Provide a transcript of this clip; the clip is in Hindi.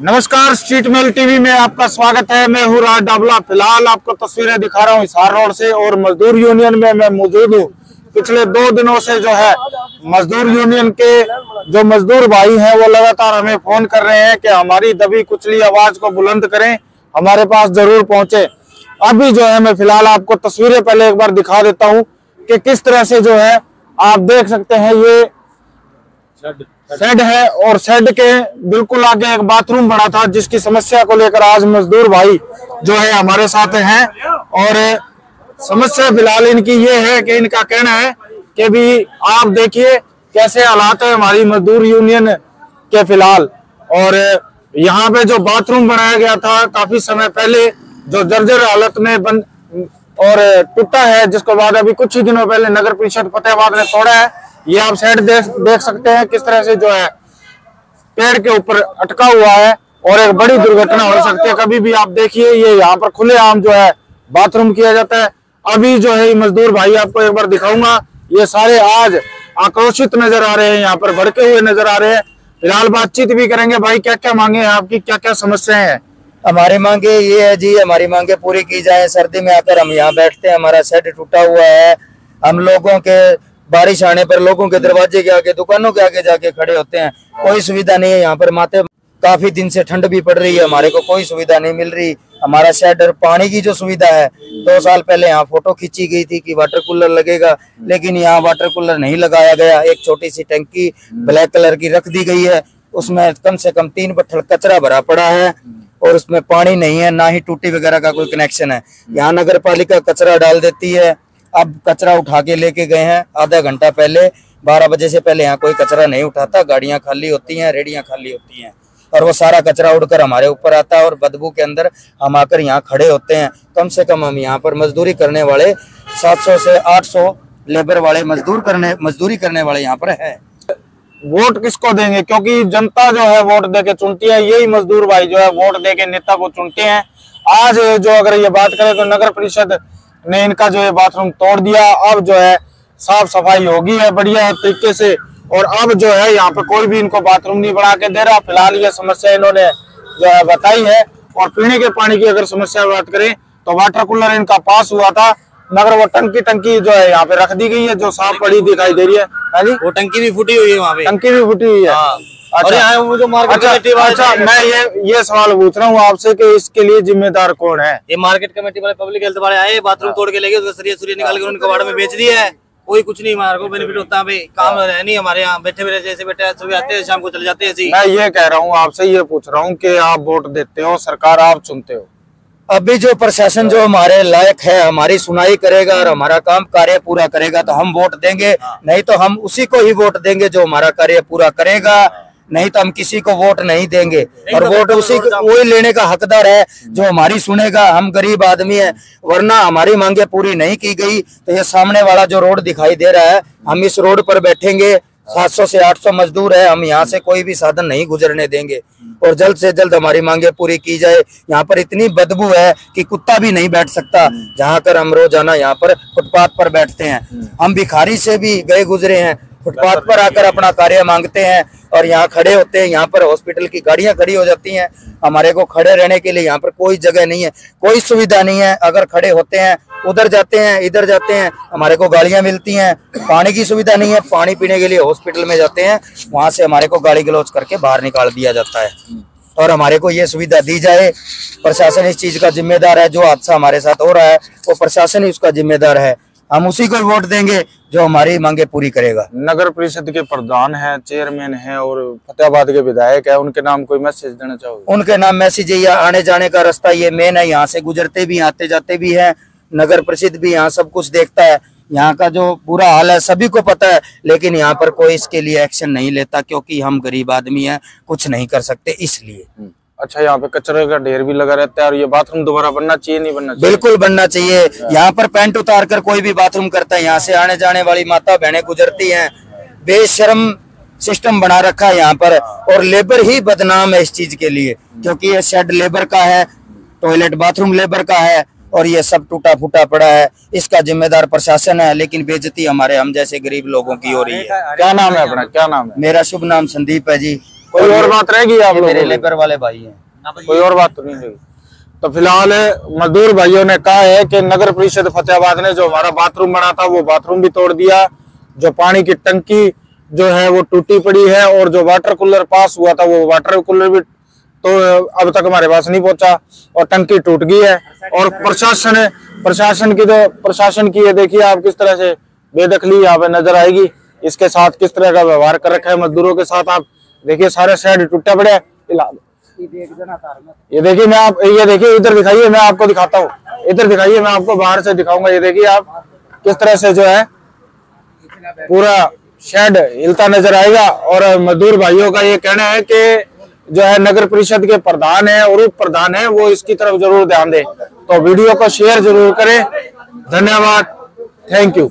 नमस्कार स्ट्रीट मेल टीवी में आपका स्वागत है। मैं हूँ राज डाबला। फ़िलहाल आपको तस्वीरें दिखा रहा हूँ हिसार रोड से और मजदूर यूनियन में मैं मौजूद हूँ। पिछले दो दिनों से जो है, मजदूर यूनियन के जो मजदूर भाई हैं, वो लगातार हमें फ़ोन कर रहे हैं कि हमारी दबी कुचली आवाज़ को बुलंद करें, हमारे पास ज़रूर पहुँचे। अभी जो है, मैं फ़िलहाल आपको तस्वीरें पहले एक बार दिखा देता हूँ कि किस तरह से जो है, आप देख सकते हैं ये शेड है और शेड के बिल्कुल आगे एक बाथरूम बना था, जिसकी समस्या को लेकर आज मजदूर भाई जो है हमारे साथ हैं। और समस्या फ़िलहाल इनकी ये है कि इनका कहना है कि भी आप देखिए कैसे हालात है हमारी मजदूर यूनियन के फ़िलहाल। और यहाँ पे जो बाथरूम बनाया गया था, काफ़ी समय पहले जो जर्जर हालत में बन और टूटा है, जिसको बाद अभी कुछ ही दिनों पहले नगर परिषद फतेहाबाद ने तोड़ा है। ये आप साइड देख देख सकते हैं किस तरह से जो है पेड़ के ऊपर अटका हुआ है और एक बड़ी दुर्घटना हो सकती है। कभी भी आप देखिए, ये यहाँ पर खुले आम जो है बाथरूम किया जाता है। अभी जो है मजदूर भाई आपको एक बार दिखाऊँगा। ये सारे आज आक्रोशित नज़र आ रहे हैं, यहाँ पर भड़के हुए नज़र आ रहे हैं। फ़िलहाल बातचीत भी करेंगे। भाई क्या क्या मांगे हैं आपकी? क्या क्या समस्याएँ हैं? हमारी मांगे ये है जी, हमारी मांगे पूरी की जाए। सर्दी में आकर हम यहाँ बैठते हैं। हमारा सेट टूटा हुआ है। हम लोगों के बारिश आने पर लोगों के दरवाजे के आगे, दुकानों के आगे जाके खड़े होते हैं। कोई सुविधा नहीं है यहाँ पर। माते, काफ़ी दिन से ठंड भी पड़ रही है। हमारे को कोई सुविधा नहीं मिल रही। हमारा शेड पानी की जो सुविधा है, दो साल पहले यहाँ फ़ोटो खींची गई थी कि वाटर कूलर लगेगा, लेकिन यहाँ वाटर कूलर नहीं लगाया गया। एक छोटी सी टंकी ब्लैक कलर की रख दी गई है। उसमें कम से कम तीन बट्ठल कचरा भरा पड़ा है और उसमें पानी नहीं है, ना ही टूटी वगैरह का कोई कनेक्शन है। यहाँ नगर पालिका कचरा डाल देती है। अब कचरा उठा के लेके गए हैं। आधा घंटा पहले, बारह बजे से पहले यहाँ कोई कचरा नहीं उठाता। गाड़ियाँ खाली होती हैं रेडियाँ खाली होती हैं। और वो सारा कचरा उड़कर हमारे ऊपर आता है और बदबू के अंदर हम आकर यहाँ खड़े होते हैं। कम से कम हम यहाँ पर मजदूरी करने वाले 700 से 800 लेबर वाले मजदूर करने, मजदूरी करने वाले यहाँ पर है। वोट किसको देंगे? क्योंकि जनता जो है वोट दे के चुनती है। यही मजदूर भाई जो है वोट दे के नेता को चुनते हैं। आज जो अगर ये बात करें तो नगर परिषद ने इनका जो है बाथरूम तोड़ दिया। अब जो है साफ़ सफ़ाई होगी है बढ़िया तरीके से। और अब जो है यहाँ पे कोई भी इनको बाथरूम नहीं बना के दे रहा। फ़िलहाल ये समस्या इन्होंने जो है बताई है। और पीने के पानी की अगर समस्या बात करें तो वाटर कूलर इनका पास हुआ था मगर वो टंकी टंकी जो है यहाँ पे रख दी गई है जो साफ़ पड़ी दिखाई दे रही है। हाँ वो टंकी भी फूटी हुई है वहाँ पे। टंकी भी फूटी हुई है। हाँ। और यहाँ जो मार्केट अच्छा, कमेटी अच्छा मैं ये ये सवाल पूछ रहा हूँ आपसे कि इसके लिए जिम्मेदार कौन है? ये मार्केट कमेटी वाले पब्लिक हेल्थ वाले आए बाथरूम तोड़ के लेके उसका सरिया सूर्य निकाल के उनके वार्ड में बेच दिया है। कोई कुछ नहीं हमारे को बेनिफिट होता है भाई। काम है नहीं हमारे यहाँ। बैठे बैठे जैसे बैठे सुबह आते हैं शाम को चले जाते हैं ऐसे मैं ये कह रहा हूँ आपसे ये पूछ रहा हूँ कि आप वोट देते हो सरकार आप चुनते हो? अभी जो प्रशासन जो हमारे लायक है हमारी सुनाई करेगा और हमारा काम कार्य पूरा करेगा तो हम वोट देंगे। नहीं तो हम उसी को ही वोट देंगे जो हमारा कार्य पूरा करेगा। नहीं तो हम किसी को वोट नहीं देंगे। और वोट उसी को वही लेने का हकदार है जो हमारी सुनेगा हम गरीब आदमी है वरना हमारी मांगे पूरी नहीं की गई। तो ये सामने वाला जो रोड दिखाई दे रहा है हम इस रोड पर बैठेंगे 700 से 800 मजदूर है हम यहाँ से कोई भी साधन नहीं गुजरने देंगे। और जल्द से जल्द हमारी मांगे पूरी की जाए। यहाँ पर इतनी बदबू है कि कुत्ता भी नहीं बैठ सकता। जहाँ कर हम रोज़ाना यहाँ पर फुटपाथ पर बैठते हैं। हम भिखारी से भी गए गुजरे हैं फुटपाथ पर आकर अपना कार्य मांगते हैं और यहाँ खड़े होते हैं, यहाँ पर हॉस्पिटल की गाड़ियाँ खड़ी हो जाती हैं। हमारे को खड़े रहने के लिए यहाँ पर कोई जगह नहीं है, कोई सुविधा नहीं है। अगर खड़े होते हैं, उधर जाते हैं, इधर जाते हैं, हमारे को गाड़ियाँ मिलती हैं। पानी की सुविधा नहीं है, पानी पीने के लिए हॉस्पिटल में जाते हैं, वहाँ से हमारे को गाड़ी गलौज करके बाहर निकाल दिया जाता है। और हमारे को ये सुविधा दी जाए, प्रशासन इस चीज़ का जिम्मेदार है, जो हादसा हमारे साथ हो रहा है, वो प्रशासन ही उसका जिम्मेदार है। हम उसी को वोट देंगे जो हमारी मांगे पूरी करेगा। नगर परिषद के प्रधान है चेयरमैन है और फतेहाबाद के विधायक है उनके नाम कोई मैसेज देना चाहोगे? उनके नाम मैसेज ये आने जाने का रास्ता ये मेन है यहाँ से गुजरते भी आते जाते भी है नगर परिषद भी यहाँ सब कुछ देखता है। यहाँ का जो बुरा हाल है सभी को पता है लेकिन यहाँ पर कोई इसके लिए एक्शन नहीं लेता क्योंकि हम गरीब आदमी हैं कुछ नहीं कर सकते इसलिए। अच्छा यहाँ पे कचरे का ढेर भी लगा रहता है और ये बाथरूम दोबारा बनना चाहिए नहीं बनना चाहिए? बिल्कुल बनना चाहिए। यहाँ पर पेंट उतार कर कोई भी बाथरूम करता है। यहाँ से आने जाने वाली माता बहनें गुजरती हैं। बेशरम सिस्टम बना रखा है यहाँ पर और लेबर ही बदनाम है इस चीज़ के लिए क्योंकि ये शेड लेबर का है टॉयलेट बाथरूम लेबर का है और ये सब टूटा फूटा पड़ा है। इसका जिम्मेदार प्रशासन है लेकिन बेजती हमारे हम जैसे गरीब लोगों की हो रही है। क्या नाम है अपना? क्या नाम है? मेरा शुभ नाम संदीप है जी। कोई और बात रहेगी आप लोगों मेरे लेबर वाले भाई हैं। कोई और बात तो नहीं रहेगी। तो फ़िलहाल मजदूर भाइयों ने कहा है कि नगर परिषद फतेहाबाद ने जो हमारा बाथरूम बना था वो बाथरूम भी तोड़ दिया। जो पानी की टंकी जो है वो टूटी पड़ी है और जो वाटर कूलर पास हुआ था वो वाटर कूलर भी तो अब तक हमारे पास नहीं पहुँचा और टंकी टूट गई है। और प्रशासन प्रशासन की तो प्रशासन की ये देखिए आप किस तरह से बेदखली यहाँ पे नज़र आएगी। इसके साथ किस तरह का व्यवहार कर रखा है मजदूरों के साथ आप? देखिए सारे शेड टूटे पड़े ये देखिए मैं आप ये देखिए इधर दिखाइए मैं आपको दिखाता हूँ। इधर दिखाइए मैं आपको बाहर से दिखाऊँगा। ये देखिए आप किस तरह से जो है पूरा शेड हिलता नज़र आएगा। और मजदूर भाइयों का ये कहना है कि जो है नगर परिषद के प्रधान है और उप प्रधान है वो इसकी तरफ़ ज़रूर ध्यान दें। तो वीडियो को शेयर ज़रूर करें। धन्यवाद। Thank you